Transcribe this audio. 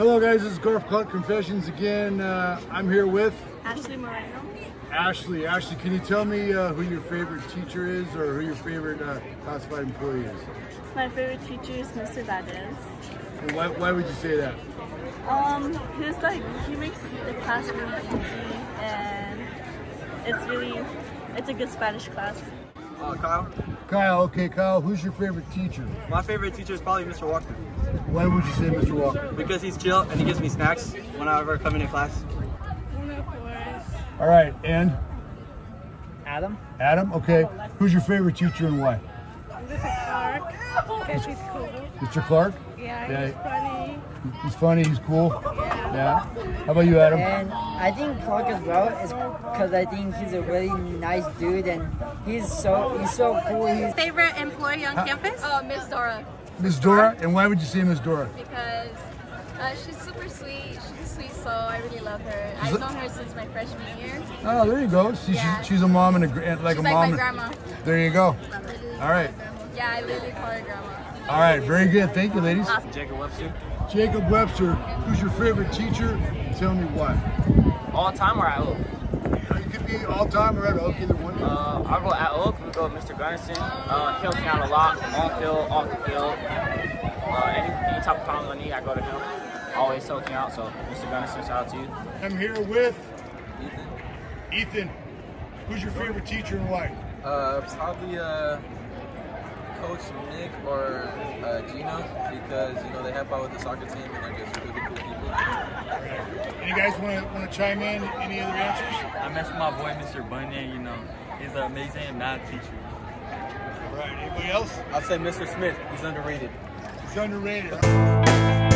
Hello guys, this is Golf Cart Confessions again. Uh, I'm here with Ashley Moreno. Ashley. Ashley, can you tell me uh, who your favorite teacher is or who your favorite uh, classified employee is? My favorite teacher is Mr. Valdez. And why, why would you say that? Um, he's like he makes the classroom easy and it's really it's a good Spanish class. Uh, Kyle. Kyle, okay, Kyle, who's your favorite teacher? My favorite teacher is probably Mr. Walker Why would you say Mr. Walker? because he's chill and he gives me snacks whenever I come into class. All right, and Adam? Adam, okay, who's your favorite teacher and why? Mr. Clark, because he's cool. Mr. Clark? Yeah, Yeah. he's funny. He's funny, he's cool. Yeah. How about you, Adam? And I think Clark as well is because I think he's a really nice dude and he's so he's so cool. He's Favorite employee on campus? Oh, Miss Dora, Miss Dora, and why would you say Miss Dora? because uh, she's super sweet. She's a sweet soul. I really love her. I've known her since my freshman year. Oh, there you go. See, Yeah. she's, she's a mom and a gr- and like She's a like mom. my grandma. There you go. All right. Yeah, I literally call her grandma. All right. Very good. Thank you, ladies. Jacob Webster. Jacob Webster, who's your favorite teacher? Tell me why. All time or at Oak? You could be all time or at Oak, either one. Uh, I'll go at Oak. We go with Mr. Gunnison. Uh, he helps me out a lot, on field, off the field. Uh, any, any type of problems I need, I go to him. Always helps me out. So, Mr. Gunnison, shout out to you. I'm here with Ethan. Ethan. Who's your favorite teacher and why? Uh, probably uh, Coach Nick or uh, Gino because you know they help out with the soccer team and they're just really cool people. Any guys want to want to chime in? Any other answers? I mess with my boy, Mr. Bunyan. You know, he's an amazing math teacher. All right. Anybody else? I'd say Mr. Smith. He's underrated. He's underrated.